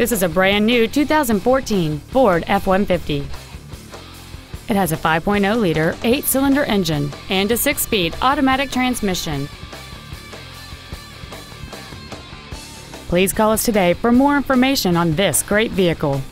This is a brand new 2014 Ford F-150. It has a 5.0-liter, eight-cylinder engine and a six-speed automatic transmission. Please call us today for more information on this great vehicle.